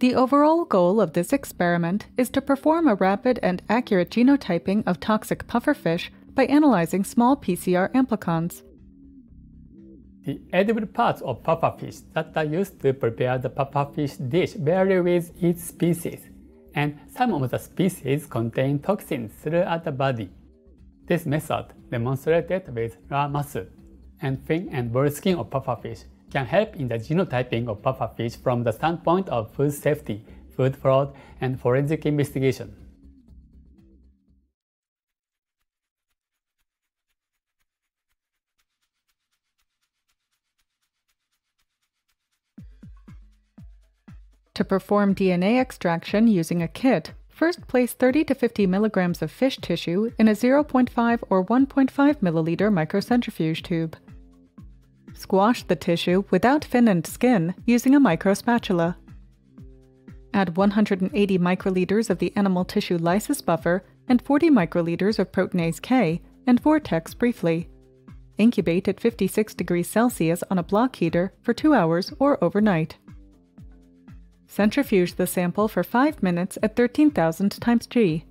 The overall goal of this experiment is to perform a rapid and accurate genotyping of toxic pufferfish by analyzing small PCR amplicons. The edible parts of pufferfish that are used to prepare the pufferfish dish vary with each species, and some of the species contain toxins throughout the body. This method, demonstrated with raw muscle and fin and body skin of pufferfish, can help in the genotyping of pufferfish from the standpoint of food safety, food fraud, and forensic investigation. To perform DNA extraction using a kit, first place 30 to 50 milligrams of fish tissue in a 0.5 or 1.5 milliliter microcentrifuge tube. Squash the tissue without fin and skin using a microspatula. Add 180 microliters of the animal tissue lysis buffer and 40 microliters of proteinase K and vortex briefly. Incubate at 56 degrees Celsius on a block heater for 2 hours or overnight. Centrifuge the sample for 5 minutes at 13,000 times G.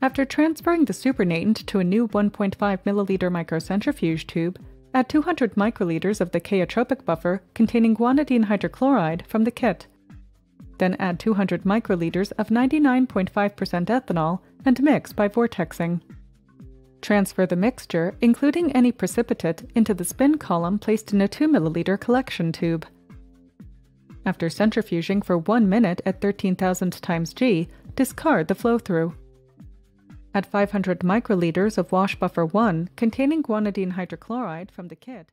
After transferring the supernatant to a new 1.5 milliliter microcentrifuge tube, add 200 microliters of the chaotropic buffer containing guanidine hydrochloride from the kit. Then add 200 microliters of 99.5% ethanol and mix by vortexing. Transfer the mixture, including any precipitate, into the spin column placed in a 2 milliliter collection tube. After centrifuging for 1 minute at 13,000 times G, discard the flow-through. Add 500 microliters of wash buffer 1 containing guanidine hydrochloride from the kit